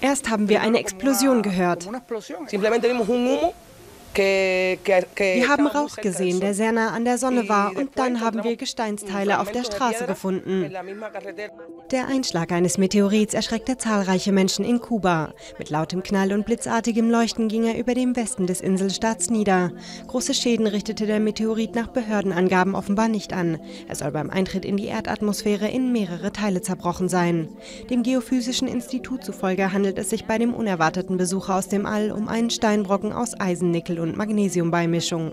Erst haben wir eine Explosion gehört. Wir haben Rauch gesehen, der sehr nah an der Sonne war, und dann haben wir Gesteinsteile auf der Straße gefunden. Der Einschlag eines Meteorits erschreckte zahlreiche Menschen in Kuba. Mit lautem Knall und blitzartigem Leuchten ging er über dem Westen des Inselstaats nieder. Große Schäden richtete der Meteorit nach Behördenangaben offenbar nicht an. Er soll beim Eintritt in die Erdatmosphäre in mehrere Teile zerbrochen sein. Dem Geophysischen Institut zufolge handelt es sich bei dem unerwarteten Besucher aus dem All um einen Steinbrocken aus Eisen, Nickel und Magnesiumbeimischung.